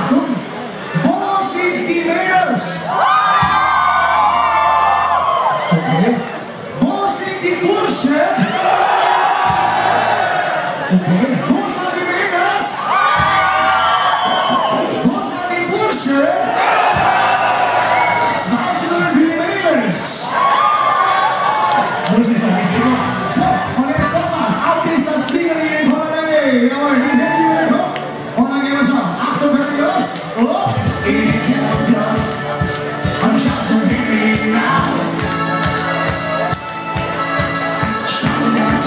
Achtung, wo sind die Mädels? Okay. Wo vocês die Burschen? Okay. Wo sind die Mädels? Wo sind vocês Burschen? Zwei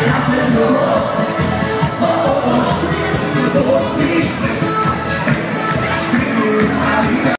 This is